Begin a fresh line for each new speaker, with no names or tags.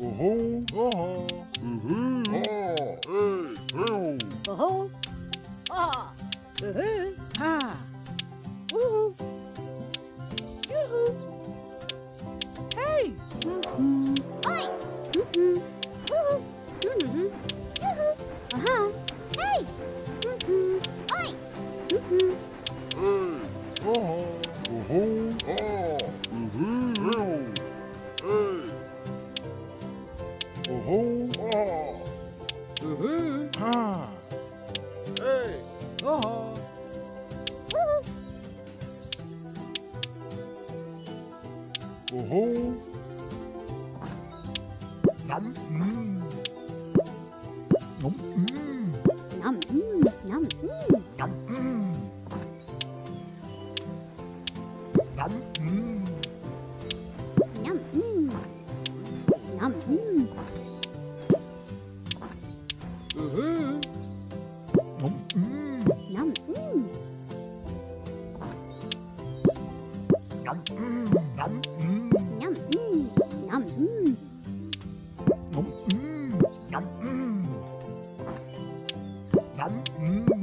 Mm-hmm. Uh-huh. Mm-hmm. uh-huh. Uh-huh. Uh-huh. Oh, hey, Oh. Uh-huh. Ah. Uh-huh. Ha. Woo-hoo. Yoo-hoo. Hey. Mm-hmm. Oi. Mm-hmm. Woo-hoo. Mm-hmm. Yoo-hoo. Uh-huh. Hey. Mm-hmm. Oi. Mm-hmm. 哦吼！嗯嗯。 음. 음.